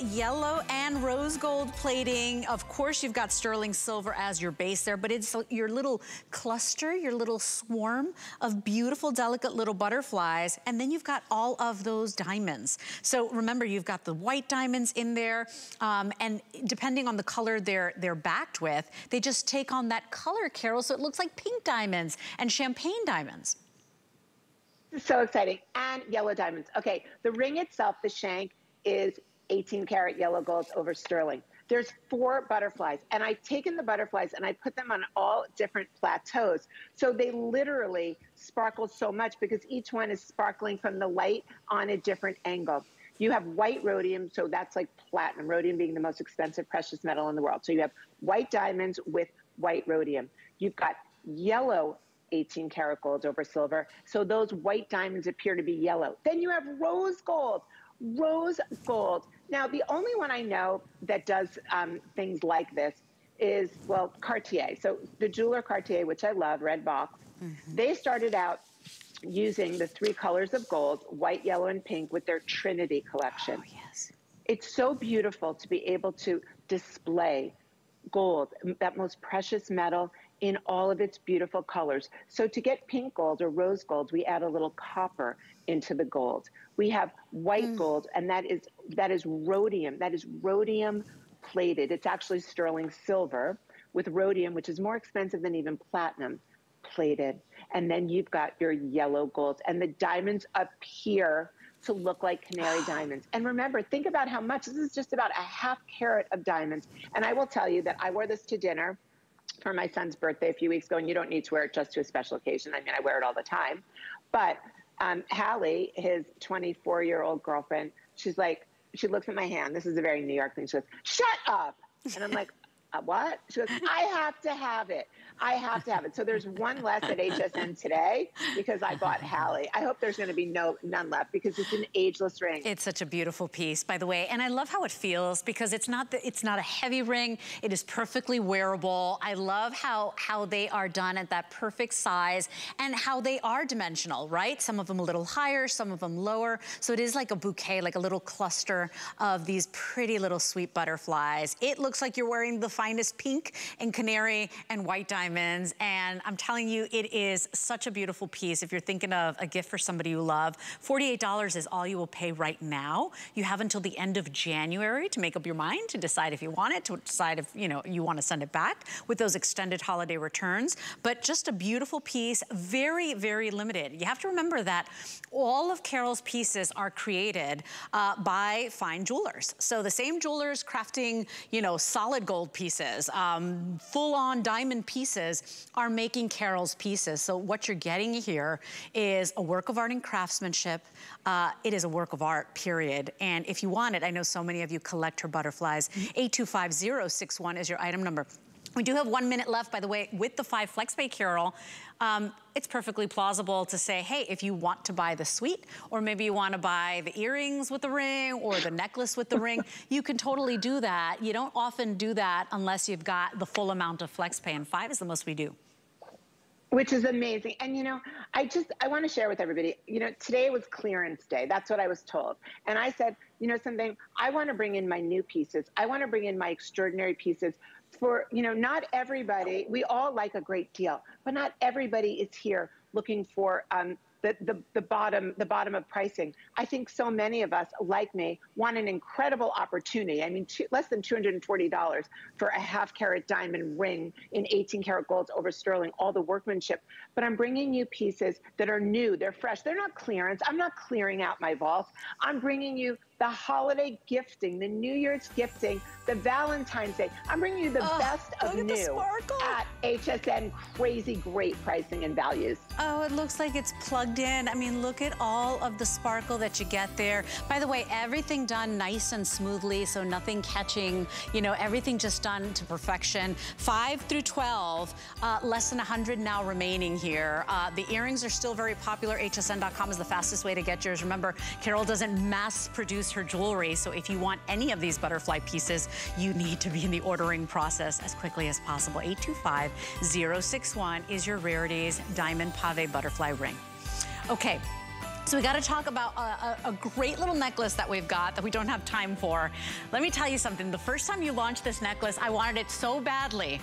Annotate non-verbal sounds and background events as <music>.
yellow and rose gold plating. Of course, you've got sterling silver as your base there, but it's your little cluster, your little swarm of beautiful, delicate little butterflies. And then you've got all of those diamonds. So remember, you've got the white diamonds in there. Um, and depending on the color they're, they're backed with, they just take on that color, Carol. So it looks like pink diamonds and champagne diamonds. So exciting. And yellow diamonds. Okay, the ring itself, the shank, is 18 karat yellow gold over sterling. There's four butterflies, and I've taken the butterflies and I put them on all different plateaus. So they literally sparkle so much because each one is sparkling from the light on a different angle. You have white rhodium, so that's like platinum, rhodium being the most expensive precious metal in the world. So you have white diamonds with white rhodium. You've got yellow 18 karat gold over silver. So those white diamonds appear to be yellow. Then you have rose gold, rose gold. Now, the only one I know that does um, things like this is, well, Cartier. So the jeweler Cartier, which I love, red box, mm-hmm. they started out using the three colors of gold, white, yellow, and pink with their Trinity collection. Oh, yes. It's so beautiful to be able to display gold, that most precious metal, in all of its beautiful colors. So to get pink gold or rose gold, we add a little copper into the gold. We have white mm. gold, and that is that is rhodium. That is rhodium plated. It's actually sterling silver with rhodium, which is more expensive than even platinum plated. And then you've got your yellow gold, and the diamonds appear to look like canary <sighs> diamonds. And remember, think about how much. This is just about a half carat of diamonds. And I will tell you that I wore this to dinner for my son's birthday a few weeks ago, and you don't need to wear it just to a special occasion. I mean, I wear it all the time. But um, Hallie, his 24 year old girlfriend, she's like, she looks at my hand. This is a very New York thing. She goes, shut up. And I'm like, <laughs> Uh, what? She goes, I have to have it. I have to have it. So there's one less at HSN today because I bought <laughs> Hallie. I hope there's going to be no none left because it's an ageless ring. It's such a beautiful piece, by the way, and I love how it feels because it's not the, it's not a heavy ring. It is perfectly wearable. I love how how they are done at that perfect size and how they are dimensional, right? Some of them a little higher, some of them lower. So it is like a bouquet, like a little cluster of these pretty little sweet butterflies. It looks like you're wearing the finest pink and canary and white diamonds. And I'm telling you, it is such a beautiful piece. If you're thinking of a gift for somebody you love, $48 is all you will pay right now. You have until the end of January to make up your mind, to decide if you want it, to decide if you know you want to send it back with those extended holiday returns. But just a beautiful piece, very, very limited. You have to remember that all of Carol's pieces are created uh, by fine jewelers. So the same jewelers crafting, you know, solid gold pieces, um, full-on diamond pieces, pieces are making Carol's pieces. So what you're getting here is a work of art and craftsmanship. Uh, it is a work of art, period. And if you want it, I know so many of you collect her butterflies. 825061 is your item number. We do have one minute left, by the way, with the five FlexPay Carol. Um, it's perfectly plausible to say, hey, if you want to buy the suite, or maybe you want to buy the earrings with the ring, or the necklace with the ring, <laughs> you can totally do that. You don't often do that unless you've got the full amount of FlexPay, and five is the most we do which is amazing. And you know, I just I want to share with everybody. You know, today was clearance day. That's what I was told. And I said, you know, something. I want to bring in my new pieces. I want to bring in my extraordinary pieces for, you know, not everybody, we all like a great deal, but not everybody is here looking for um, the, the, the bottom the bottom of pricing. I think so many of us, like me, want an incredible opportunity. I mean, two, less than $240 for a half carat diamond ring in 18 karat gold over sterling, all the workmanship. But I'm bringing you pieces that are new, they're fresh, they're not clearance. I'm not clearing out my vault. I'm bringing you the holiday gifting, the New Year's gifting, the Valentine's Day. I'm bringing you the oh, best of new at HSN. Crazy great pricing and values. Oh, it looks like it's plugged in. I mean, look at all of the sparkle that you get there. By the way, everything done nice and smoothly, so nothing catching, you know, everything just done to perfection. 5 through 12, uh, less than 100 now remaining here. Uh, the earrings are still very popular. HSN.com is the fastest way to get yours. Remember, Carol doesn't mass produce her jewelry. So if you want any of these butterfly pieces, you need to be in the ordering process as quickly as possible. 825-061 is your Rarities Diamond Pave Butterfly Ring. Okay, So we gotta talk about a, a, a, great little necklace that we've got that we don't have time for. Let me tell you something, the first time you launched this necklace, I wanted it so badly